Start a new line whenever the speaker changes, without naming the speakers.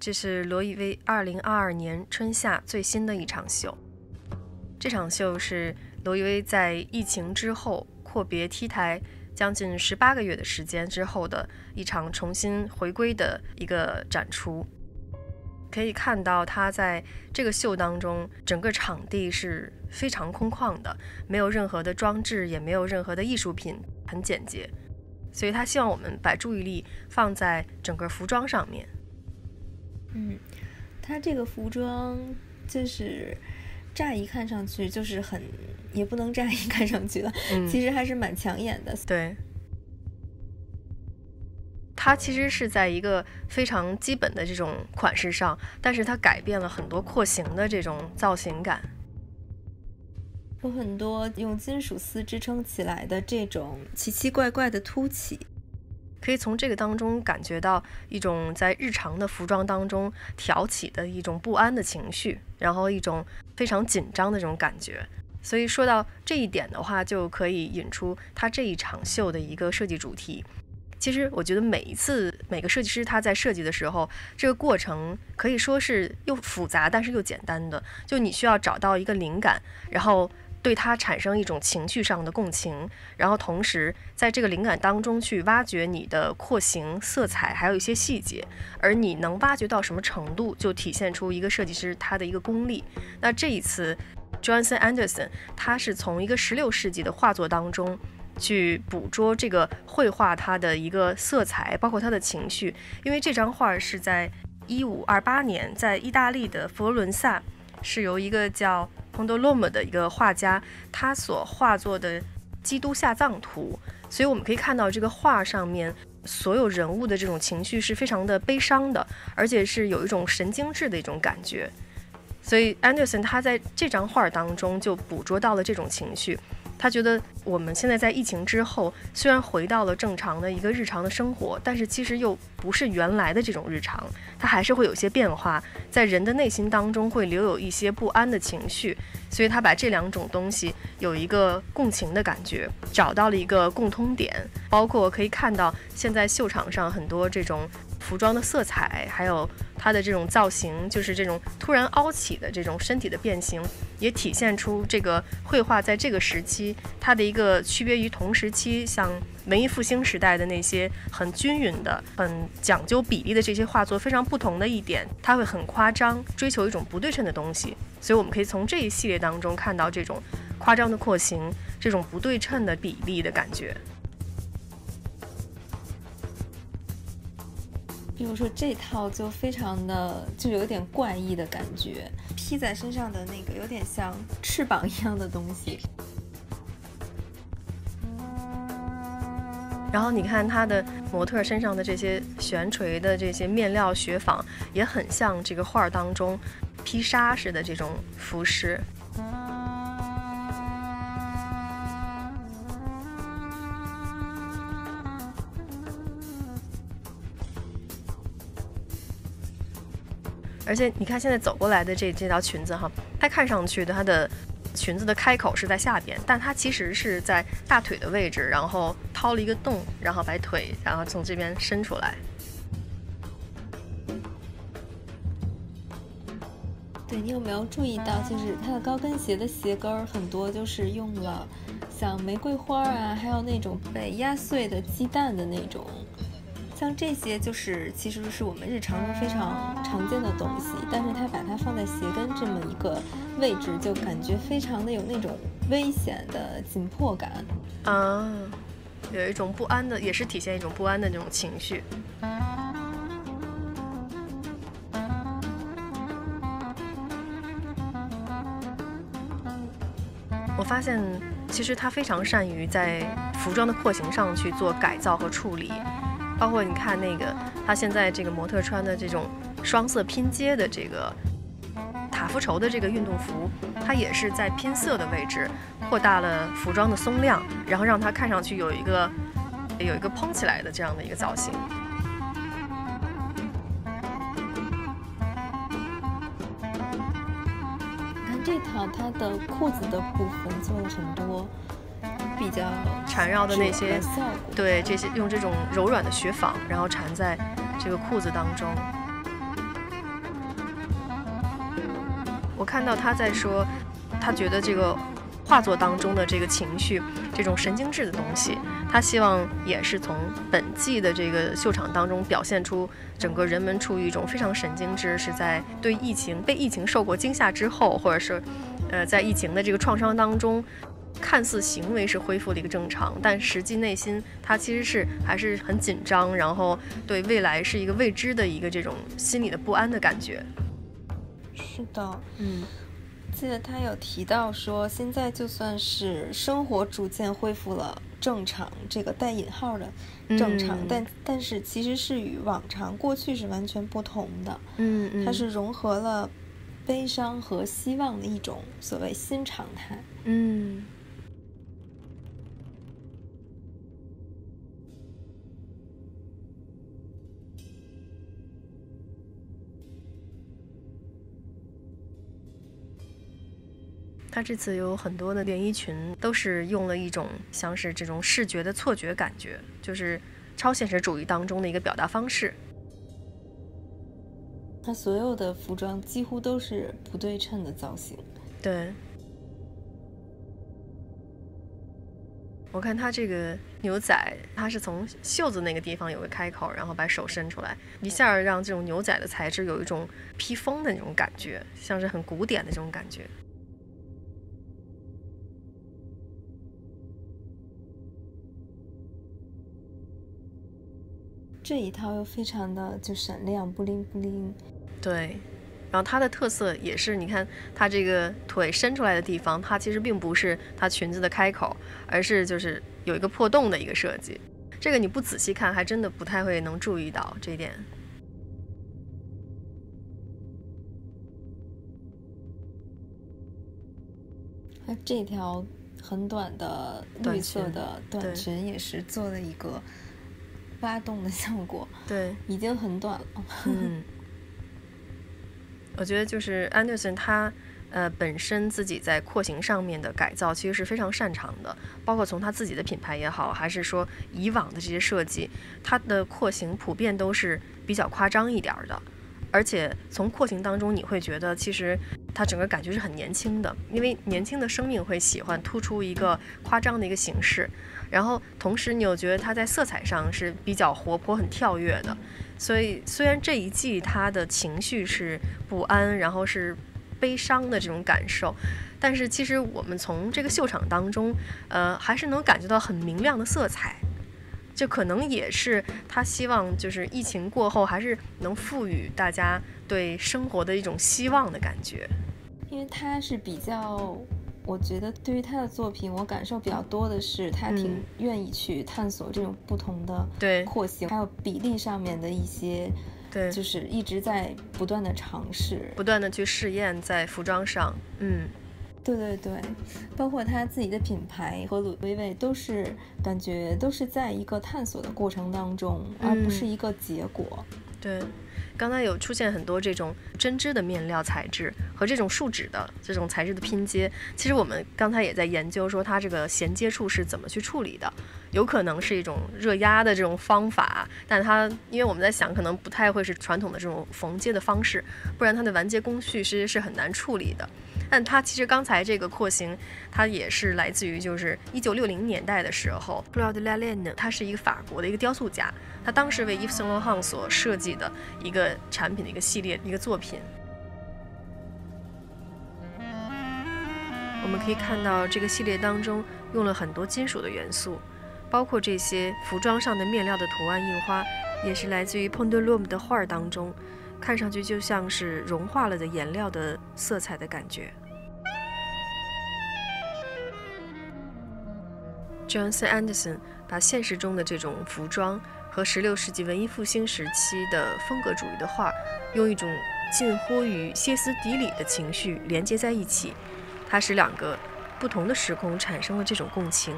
这是罗意威2022年春夏最新的一场秀。这场秀是罗意威在疫情之后阔别 T 台将近十八个月的时间之后的一场重新回归的一个展出。可以看到他在这个秀当中，整个场地是非常空旷的，没有任何的装置，也没有任何的艺术品，很简洁。所以他希望我们把注意力放在整个服装上面。
嗯，他这个服装就是乍一看上去就是很，也不能乍一看上去了，其实还是蛮抢眼的。
对，它其实是在一个非常基本的这种款式上，但是它改变了很多廓形的这种造型感，
有很多用金属丝支撑起来的这种奇奇怪怪的凸起。
可以从这个当中感觉到一种在日常的服装当中挑起的一种不安的情绪，然后一种非常紧张的这种感觉。所以说到这一点的话，就可以引出他这一场秀的一个设计主题。其实我觉得每一次每个设计师他在设计的时候，这个过程可以说是又复杂但是又简单的。就你需要找到一个灵感，然后。对它产生一种情绪上的共情，然后同时在这个灵感当中去挖掘你的廓形、色彩，还有一些细节，而你能挖掘到什么程度，就体现出一个设计师他的一个功力。那这一次，Johnson Anderson 他是从一个16世纪的画作当中去捕捉这个绘画它的一个色彩，包括它的情绪，因为这张画是在1528年在意大利的佛罗伦萨。是由一个叫彭多洛姆的一个画家，他所画作的《基督下葬图》，所以我们可以看到这个画上面所有人物的这种情绪是非常的悲伤的，而且是有一种神经质的一种感觉。所以 Anderson 他在这张画当中就捕捉到了这种情绪。他觉得我们现在在疫情之后，虽然回到了正常的一个日常的生活，但是其实又不是原来的这种日常，它还是会有些变化，在人的内心当中会留有一些不安的情绪，所以他把这两种东西有一个共情的感觉，找到了一个共通点，包括可以看到现在秀场上很多这种。服装的色彩，还有它的这种造型，就是这种突然凹起的这种身体的变形，也体现出这个绘画在这个时期它的一个区别于同时期像文艺复兴时代的那些很均匀的、很讲究比例的这些画作非常不同的一点，它会很夸张，追求一种不对称的东西。所以我们可以从这一系列当中看到这种夸张的廓形，这种不对称的比例的感觉。
比如说这套就非常的就有点怪异的感觉，披在身上的那个有点像翅膀一样的东西。
然后你看他的模特身上的这些悬垂的这些面料雪纺，也很像这个画当中披纱似的这种服饰。而且你看，现在走过来的这这条裙子哈，它看上去的它的裙子的开口是在下边，但它其实是在大腿的位置，然后掏了一个洞，然后把腿然后从这边伸出来。
对你有没有注意到，就是它的高跟鞋的鞋跟儿很多就是用了像玫瑰花啊，还有那种被压碎的鸡蛋的那种。像这些就是其实是我们日常中非常常见的东西，但是他把它放在鞋跟这么一个位置，就感觉非常的有那种危险的紧迫感
啊，有一种不安的，也是体现一种不安的那种情绪。我发现其实他非常善于在服装的廓形上去做改造和处理。包括你看那个，他现在这个模特穿的这种双色拼接的这个塔夫绸的这个运动服，它也是在拼色的位置扩大了服装的松量，然后让它看上去有一个有一个蓬起来的这样的一个造型。
你看这套它的裤子的部分做了很多。比较
缠绕的那些，对这些用这种柔软的雪纺，然后缠在这个裤子当中。我看到他在说，他觉得这个画作当中的这个情绪，这种神经质的东西，他希望也是从本季的这个秀场当中表现出整个人们处于一种非常神经质，是在对疫情被疫情受过惊吓之后，或者是，呃，在疫情的这个创伤当中。看似行为是恢复了一个正常，但实际内心他其实是还是很紧张，然后对未来是一个未知的一个这种心理的不安的感觉。
是的，
嗯，
记得他有提到说，现在就算是生活逐渐恢复了正常，这个带引号的正常，但但是其实是与往常过去是完全不同的。
嗯嗯，
它是融合了悲伤和希望的一种所谓新常态。
嗯。他这次有很多的连衣裙，都是用了一种像是这种视觉的错觉感觉，就是超现实主义当中的一个表达方式。
他所有的服装几乎都是不对称的造型。
对。我看他这个牛仔，他是从袖子那个地方有个开口，然后把手伸出来，一下让这种牛仔的材质有一种披风的那种感觉，像是很古典的这种感觉。
这一套又非常的就闪亮，布灵布灵。
对，然后它的特色也是，你看它这个腿伸出来的地方，它其实并不是它裙子的开口，而是就是有一个破洞的一个设计。这个你不仔细看，还真的不太会能注意到这一点。
它这条很短的绿色的短裙也是做了一个。挖洞的效果，
对，
已经很短了。
嗯，我觉得就是安德森他，呃，本身自己在廓形上面的改造其实是非常擅长的，包括从他自己的品牌也好，还是说以往的这些设计，他的廓形普遍都是比较夸张一点的，而且从廓形当中你会觉得其实他整个感觉是很年轻的，因为年轻的生命会喜欢突出一个夸张的一个形式。然后同时，你又觉得它在色彩上是比较活泼、很跳跃的，所以虽然这一季它的情绪是不安，然后是悲伤的这种感受，但是其实我们从这个秀场当中，呃，还是能感觉到很明亮的色彩，就可能也是他希望就是疫情过后还是能赋予大家对生活的一种希望的感觉，
因为他是比较。我觉得对于他的作品，我感受比较多的是，他挺愿意去探索这种不同的对廓形，还有比例上面的一些，
对，
就是一直在不断的尝试，
不断的去试验在服装上。嗯，
对对对，包括他自己的品牌和鲁薇薇都是感觉都是在一个探索的过程当中，而不是一个结果。
对。刚才有出现很多这种针织的面料材质和这种树脂的这种材质的拼接，其实我们刚才也在研究说它这个衔接处是怎么去处理的，有可能是一种热压的这种方法，但它因为我们在想可能不太会是传统的这种缝接的方式，不然它的完结工序其实是很难处理的。但它其实刚才这个廓形，它也是来自于就是一九六零年代的时候，Claude Lallienne，他是一个法国的一个雕塑家，他当时为 Yves Saint Laurent 所设计的一个产品的一个系列一个作品。我们可以看到这个系列当中用了很多金属的元素，包括这些服装上的面料的图案印花，也是来自于 p o n d e l o m 的画当中。看上去就像是融化了的颜料的色彩的感觉。Johnson Anderson 把现实中的这种服装和16世纪文艺复兴时期的风格主义的画，用一种近乎于歇斯底里的情绪连接在一起，它使两个不同的时空产生了这种共情。